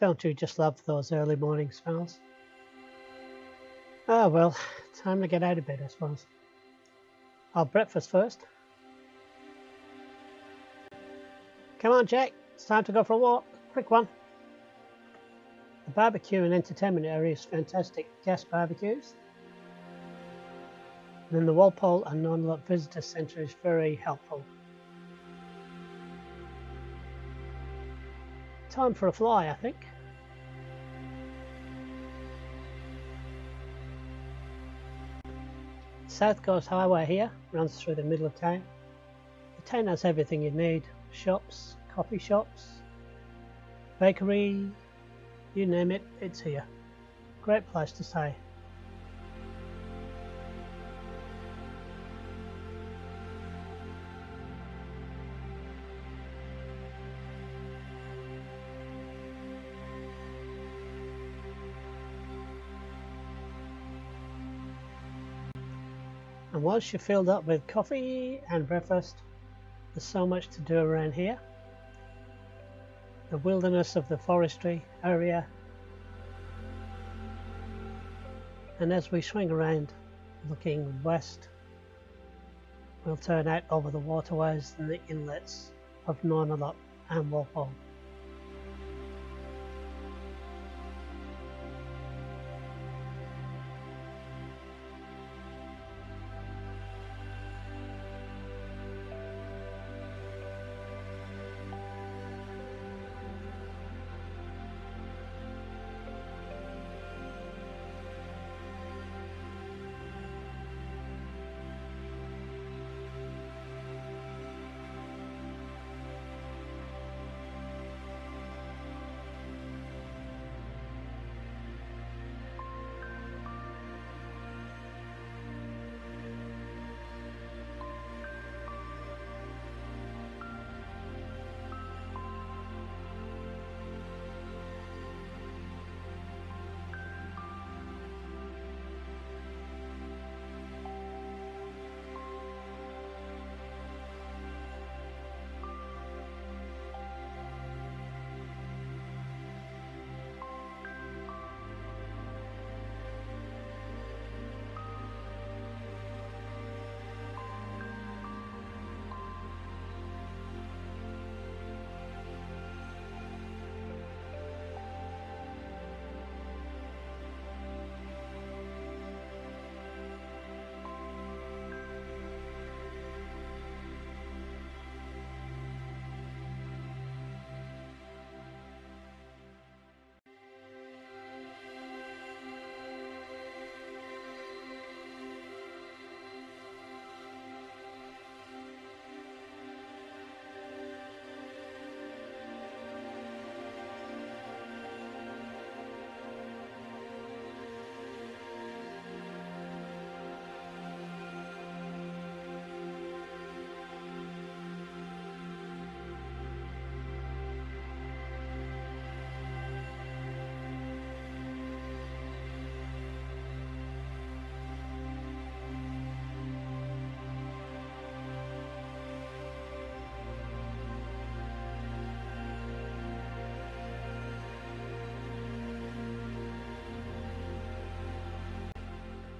Don't you just love those early morning smells? Ah, well, time to get out of bed, I suppose. I'll breakfast first. Come on, Jack. It's time to go for a walk. Quick one. The barbecue and entertainment area is fantastic. Gas barbecues. And then the Walpole and Nornalup Visitor Centre is very helpful. Time for a fly, I think. South Coast Highway here runs through the middle of town. The town has everything you need shops, coffee shops, bakery, you name it, it's here. Great place to stay. And once you're filled up with coffee and breakfast, there's so much to do around here. The wilderness of the forestry area. And as we swing around looking west, we'll turn out over the waterways and the inlets of Nornalup and Walpole.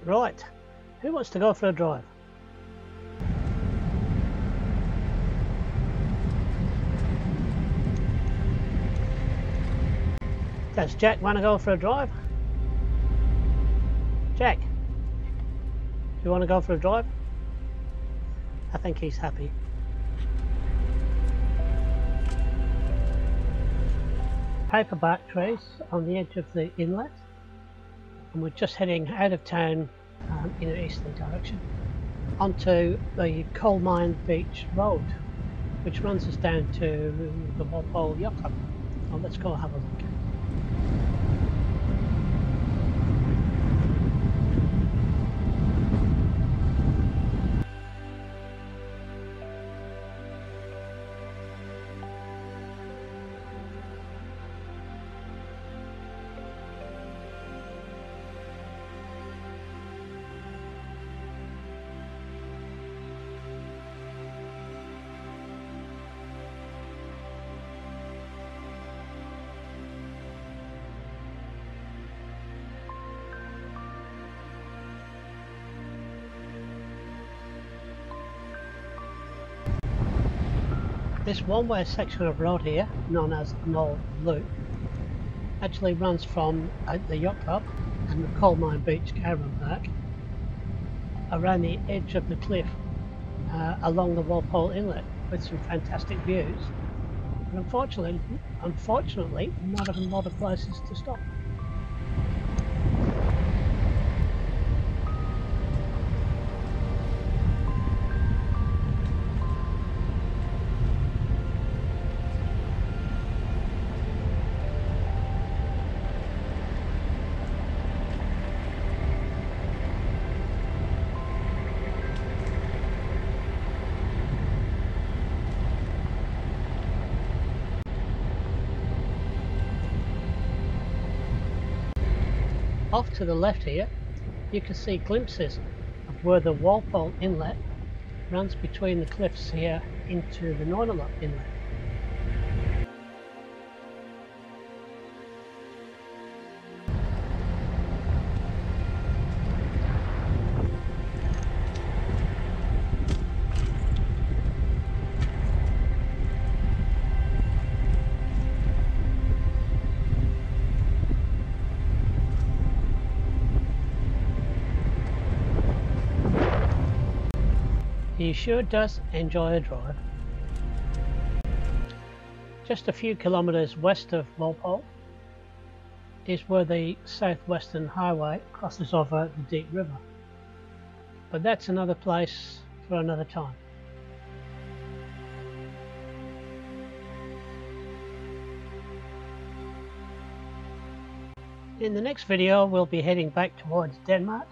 Right, who wants to go for a drive? Does Jack want to go for a drive? Jack, do you want to go for a drive? I think he's happy. Paperbark trees on the edge of the inlet and we're just heading out of town um, in an easterly direction onto the Coal Mine Beach Road which runs us down to the Walpole Yacht. So let's go have a look. This one-way section of road here, known as Knoll Loop, actually runs from uh, the yacht club and the Coal Mine Beach caravan park around the edge of the cliff uh, along the Walpole Inlet with some fantastic views. And unfortunately, unfortunately, not a lot of places to stop. Off to the left here, you can see glimpses of where the Walpole Inlet runs between the cliffs here into the Nornalup Inlet. He sure does enjoy a drive. Just a few kilometres west of Walpole is where the Southwestern Highway crosses over the Deep River. But that's another place for another time. In the next video we'll be heading back towards Denmark.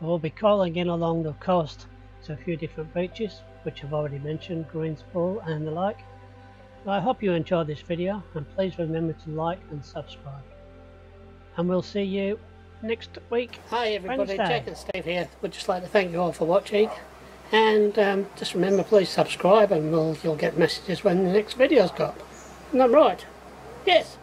We'll be calling in along the coast to a few different beaches which I've already mentioned, Greens Pool and the like. I hope you enjoyed this video and please remember to like and subscribe. And we'll see you next week. Hi everybody, Wednesday. Jack and Steve here. We'd just like to thank you all for watching. And um, just remember please subscribe and we'll, you'll get messages when the next video's got. Isn't that right? Yes!